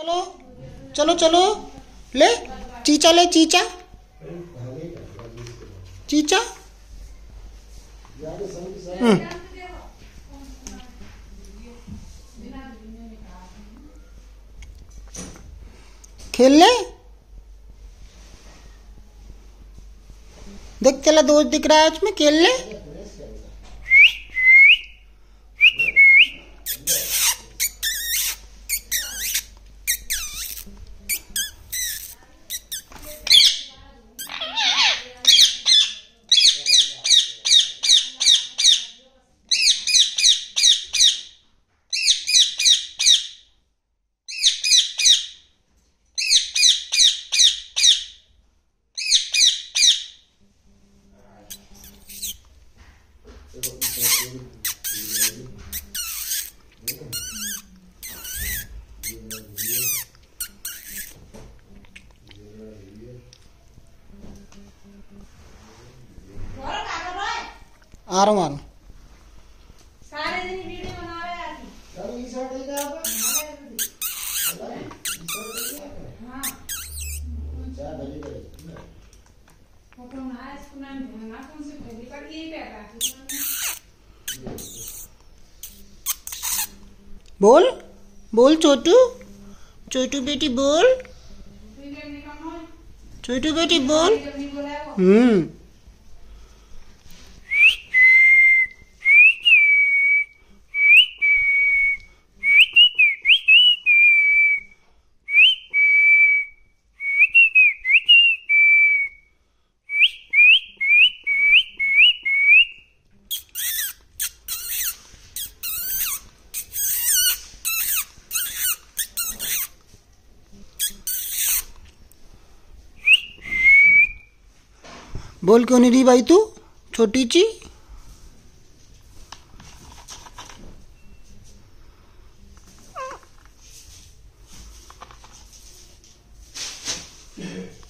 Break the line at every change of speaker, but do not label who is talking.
चलो चलो चलो। ले, चीचा ले, चीचा। चीचा। हम्म। खेल ले। देख तेरा दोस्त दिख रहा है उसमें, खेल ले। आ रहा हूँ आ रहा हूँ
सारे दिन वीडियो बना रहे हैं। हाँ फ़ोटो ना इसको
बोल क्यों नहीं रही भाई तू? छोटी ची। बोल